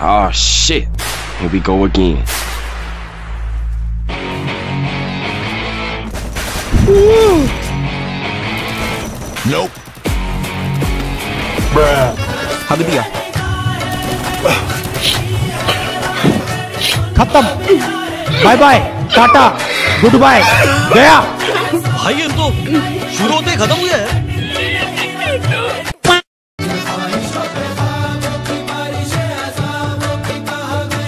Oh shit. Here we go again. Woo. Nope. Bruh. How did ya. खत्म bye Bye bye. Tata. Bye गया भाई ये तो शुरू होते खत्म हुए हैं